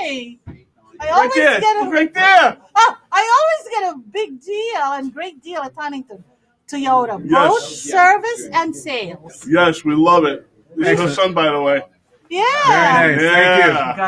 way. I Right always there. get a right there. Oh, I always get a big deal and great deal at Huntington Toyota, Yes. both service and sales. Yes, we love it. This is her son, by the way. Yeah. Very nice. Yeah. Thank you.